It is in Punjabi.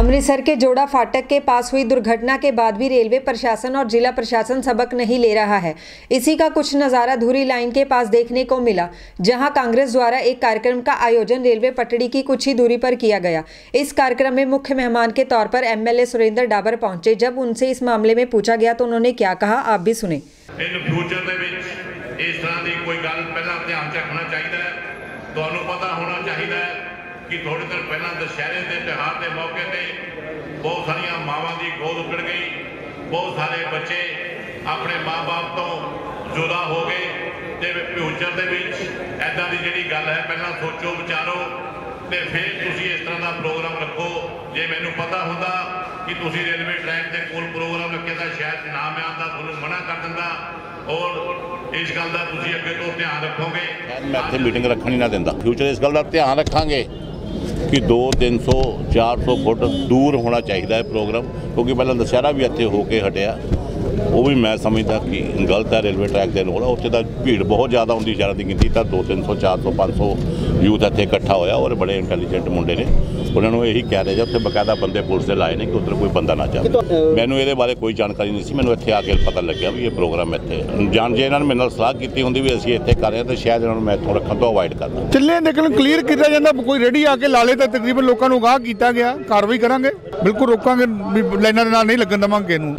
अमृतसर के जोड़ा फाटक के पास हुई दुर्घटना के बाद भी रेलवे प्रशासन और जिला प्रशासन सबक नहीं ले रहा है इसी का कुछ नज़ारा धुरी लाइन के पास देखने को मिला जहां कांग्रेस द्वारा एक कार्यक्रम का आयोजन रेलवे पटड़ी की कुछ ही दूरी पर किया गया इस कार्यक्रम में मुख्य मेहमान के तौर पर एमएलए सुरेंद्र डाबर पहुंचे जब उनसे इस मामले में पूछा गया तो उन्होंने क्या कहा आप भी सुने ਇਨ ਫਿਊਚਰ ਦੇ ਵਿੱਚ ਇਸ ਤਰ੍ਹਾਂ ਦੀ ਕੋਈ ਗੱਲ ਪਹਿਲਾਂ ਧਿਆਨ 'ਚ ਰੱਖਣਾ ਚਾਹੀਦਾ ਹੈ ਤੁਹਾਨੂੰ ਪਤਾ ਹੋਣਾ ਚਾਹੀਦਾ ਹੈ ਕਿ ਥੋੜੇ ਦਿਨ ਪਹਿਲਾਂ ਦੁਸਹਿਰੇ ਦੇ ਤਿਉਹਾਰ ਦੇ ਮੌਕੇ ਤੇ ਬਹੁਤ ਸਾਰੀਆਂ ਮਾਵਾਂ ਦੀ ਗੋਦ ਉੱਕੜ ਗਈ। ਬਹੁਤ ਸਾਰੇ ਬੱਚੇ ਆਪਣੇ ਮਾਪੇ ਤੋਂ ਜੁਦਾ ਹੋ ਗਏ ਤੇ ਫਿਊਚਰ ਦੇ ਵਿੱਚ ਐਦਾਂ ਦੀ ਜਿਹੜੀ ਗੱਲ ਹੈ, ਪਹਿਲਾਂ ਸੋਚੋ, ਵਿਚਾਰੋ ਤੇ ਫਿਰ ਤੁਸੀਂ ਇਸ ਤਰ੍ਹਾਂ ਦਾ ਪ੍ਰੋਗਰਾਮ ਰੱਖੋ। ਜੇ ਮੈਨੂੰ ਪਤਾ ਹੁੰਦਾ ਕਿ ਤੁਸੀਂ ਰੇਲਵੇ ਟਰੈਕ ਤੇ ਕੋਲ ਪ੍ਰੋਗਰਾਮ ਰੱਖਿਆ ਤਾਂ ਸ਼ਾਇਦ ਨਾ ਮੈਂ ਆਉਂਦਾ ਤੁਹਾਨੂੰ ਮਨਾ ਕਰ ਦਿੰਦਾ। ਔਰ ਇਸ ਗੱਲ ਦਾ ਤੁਸੀਂ ਅੱਗੇ ਤੋਂ ਧਿਆਨ ਰੱਖੋਗੇ। ਮੈਂ ਇੱਥੇ ਮੀਟਿੰਗ ਰੱਖਣ ਨਾ ਦਿੰਦਾ। ਫਿਊਚਰ ਇਸ ਗੱਲ ਦਾ ਧਿਆਨ ਰੱਖਾਂਗੇ। ਕਿ 2 300 400 ਫੁੱਟ ਦੂਰ ਹੋਣਾ ਚਾਹੀਦਾ ਹੈ ਪ੍ਰੋਗਰਾਮ, ਕਿਉਂਕਿ ਪਹਿਲਾਂ ਦੁਸਹਿਰਾ ਵੀ ਇੱਥੇ ਹੋ ਕੇ ਹਟਿਆ। ਉਹ ਵੀ ਮੈਂ ਸਮਝਦਾ ਕਿ ਗਲਤ ਹੈ ਰੇਲਵੇ ਟਰੈਕ ਦੇ ਰੋਲ ਉੱਥੇ ਤਾਂ ਭੀੜ ਬਹੁਤ ਜ਼ਿਆਦਾ ਹੁੰਦੀ ਜ਼ਿਆਦਾ ਦੀ ਗਿਣਤੀ ਤਾਂ 2 300 400 500 ਯੂਥ ਇੱਥੇ ਇਕੱਠਾ ਹੋਇਆ ਔਰ ਬੜੇ ਇੰਟੈਲੀਜੈਂਟ ਮੁੰਡੇ ਨੇ। ਉਹਨਾਂ ਨੂੰ ਇਹੀ ਕਹਿ ਰਹੇ ਜੇ ਉੱਥੇ ਬਕਾਇਦਾ ਬੰਦੇ ਪੁਲਿਸ ਦੇ ਲਾਏ ਨੇ ਕਿ ਉੱਧਰ ਕੋਈ ਬੰਦਾ ਨਾ ਜਾਵੇ। ਮੈਨੂੰ ਇਹਦੇ ਬਾਰੇ ਕੋਈ ਜਾਣਕਾਰੀ ਨਹੀਂ ਸੀ ਮੈਨੂੰ ਇੱਥੇ ਆ ਕੇ ਪਤਾ ਲੱਗਿਆ ਵੀ ਇਹ ਪ੍ਰੋਗਰਾਮ ਇੱਥੇ ਜਾਣ ਜੇ ਇਹਨਾਂ ਨੇ ਮੇਰੇ ਨਾਲ ਸਲਾਹ ਕੀਤੀ ਹੁੰਦੀ ਵੀ ਅਸੀਂ ਇੱਥੇ ਕਰ ਰਹੇ ਹਾਂ ਤਾਂ ਸ਼ਾਇਦ ਇਹਨਾਂ ਨੂੰ ਮੈਂ ਇੱਥੋਂ ਰੱਖਣ ਤੋਂ ਅਵਾਇਡ ਕਰਦਾ ਚੱਲੇ ਨਿਕਲਣ ਕਲੀਅਰ ਕੀਤਾ ਜਾਂਦਾ ਕੋਈ ਰੇੜੀ ਆ ਕੇ ਲਾ ਲੇ ਤਾਂ ਤਕਰੀਬਨ ਲੋਕਾਂ ਨੂੰ ਗਾਹ ਕੀਤਾ ਗਿਆ ਕਾਰਵਾਈ ਕਰਾਂਗੇ। ਬਿਲਕੁਲ ਰੋਕਾਂਗੇ ਵੀ ਲਾਈਨਾਂ ਦੇ ਨਾਲ ਨਹੀਂ ਲੱਗਣ ਦੇਵਾਂਗੇ ਇਹਨੂੰ।